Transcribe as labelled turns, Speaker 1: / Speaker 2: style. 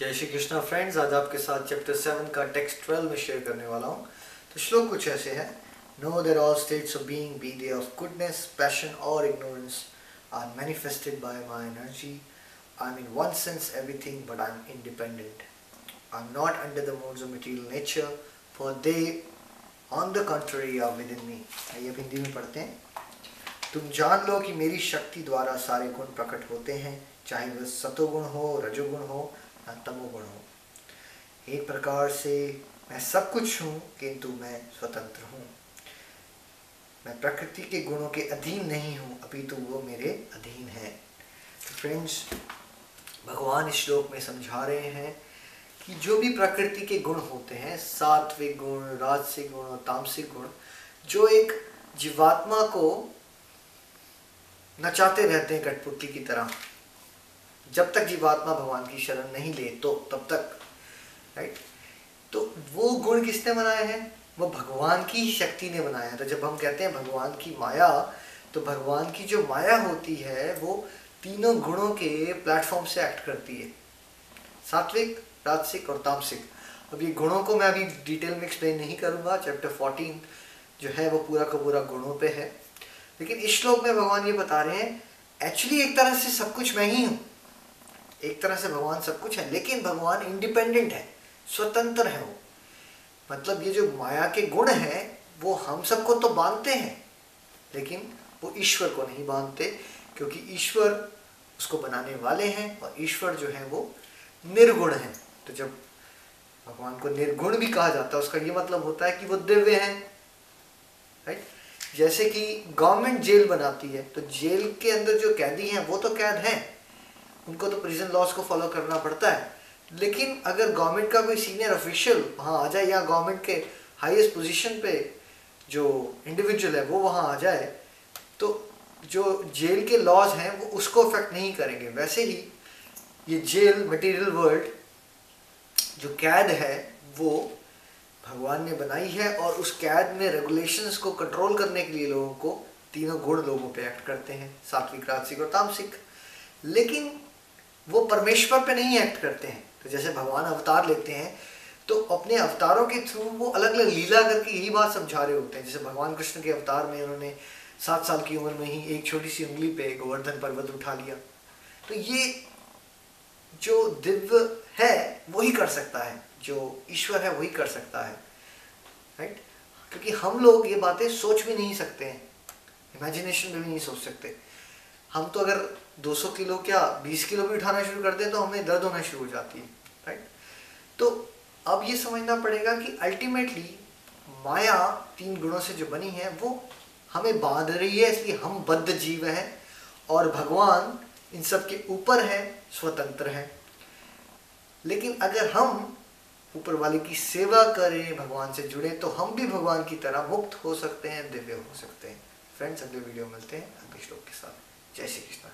Speaker 1: जय श्री कृष्णा फ्रेंड्स आज आपके साथ चैप्टर सेवन का टेक्स्ट ट्वेल्व में शेयर करने वाला हूँ। तो श्लोक कुछ ऐसे है। No there all states of being be they of goodness passion और ignorance are manifested by my energy I mean one sense everything but I am independent I am not under the modes of material nature for they on the country are within me आइए अब हिंदी में पढ़ते हैं। तुम जान लो कि मेरी शक्ति द्वारा सारे गुण प्रकट होते हैं, चाहे वह सतोगुण हो, रजोगुण हो तमोगुण हो। एक प्रकार से मैं सब कुछ हूँ, किंतु मैं स्वतंत्र हूँ। मैं प्रकृति के गुणों के अधीन नहीं हूँ, अपितु वो मेरे अधीन है। तो फ्रेंड्स भगवान इस श्लोक में समझा रहे हैं कि जो भी प्रकृति के गुण होते हैं, सात्विक गुण, राजसिक गुण और तामसिक गुण, जो एक जीवात्मा को नचाते रहते हैं कठपुतली की तरह जब तक जीवात्मा भगवान की शरण नहीं ले तो तब तक राइट तो वो गुण किसने बनाए हैं? वो भगवान की ही शक्ति ने बनाया तो जब हम कहते हैं भगवान की माया तो भगवान की जो माया होती है, वो तीनों गुणों के प्लेटफॉर्म से एक्ट करती है। सात्विक राजसिक और तामसिक। अब ये गुणों को मैं अभी डिटेल में एक्सप्लेन नहीं करूँगा। चैप्टर 14 जो है, वो पूरा का पूरा गुणों पे है। लेकिन इस श्लोक में भगवान ये बता रहे हैं एक्चुअली एक तरह से सब कुछ मैं ही हूँ। एक तरह से भगवान सब कुछ है, लेकिन भगवान इंडिपेंडेंट है, स्वतंत्र है वो। मतलब ये जो माया के गुण हैं, वो हम सबको तो बांधते हैं, लेकिन वो ईश्वर को नहीं बांधते, क्योंकि ईश्वर उसको बनाने वाले हैं और ईश्वर जो है वो निर्गुण है। तो जब भगवान को निर्गुण भी कहा जाता है, उसका ये मतलब होता है कि वो दिव्य है राइट जैसे कि गवर्नमेंट जेल बनाती है तो जेल के अंदर जो कैदी हैं, वो तो कैद हैं। उनको तो प्रिजन लॉज को फॉलो करना पड़ता है। लेकिन अगर गवर्नमेंट का कोई सीनियर ऑफिशियल वहाँ आ जाए या गवर्नमेंट के हाईएस्ट पोजीशन पे जो इंडिविजुअल है, वो वहाँ आ जाए तो जो जेल के लॉज हैं, वो उसको अफेक्ट नहीं करेंगे। वैसे ही ये जेल मटेरियल वर्ल्ड जो कैद है, वो भगवान ने बनाई है और उस कैद में रेगुलेशंस को कंट्रोल करने के लिए लोगों को तीनों गुण लोगों पे एक्ट करते हैं, सात्विक, राजसिक और तामसिक। लेकिन वो परमेश्वर पे नहीं एक्ट करते हैं। तो जैसे भगवान अवतार लेते हैं तो अपने अवतारों के थ्रू वो अलग अलग लीला करके यही बात समझा रहे होते हैं। जैसे भगवान कृष्ण के अवतार में उन्होंने सात साल की उम्र में ही एक छोटी सी उंगली पे गोवर्धन पर्वत उठा लिया। तो ये जो दिव्य है, वही कर सकता है। जो ईश्वर है, वही कर सकता है। राइट क्योंकि हम लोग ये बातें सोच भी नहीं सकते हैं। इमेजिनेशन में भी नहीं सोच सकते। हम तो अगर 200 किलो क्या 20 किलो भी उठाना शुरू कर दें तो हमें दर्द होना शुरू हो जाती है राइट तो अब ये समझना पड़ेगा कि अल्टीमेटली माया तीन गुणों से जो बनी है, वो हमें बाँध रही है, इसलिए हम बद्ध जीव हैं और भगवान इन सब के ऊपर है, स्वतंत्र है। लेकिन अगर हम ऊपर वाले की सेवा करें, भगवान से जुड़े तो हम भी भगवान की तरह मुक्त हो सकते हैं, दिव्य हो सकते हैं। फ्रेंड्स अगले वीडियो मिलते हैं, अगले श्लोक के साथ। जय श्री कृष्ण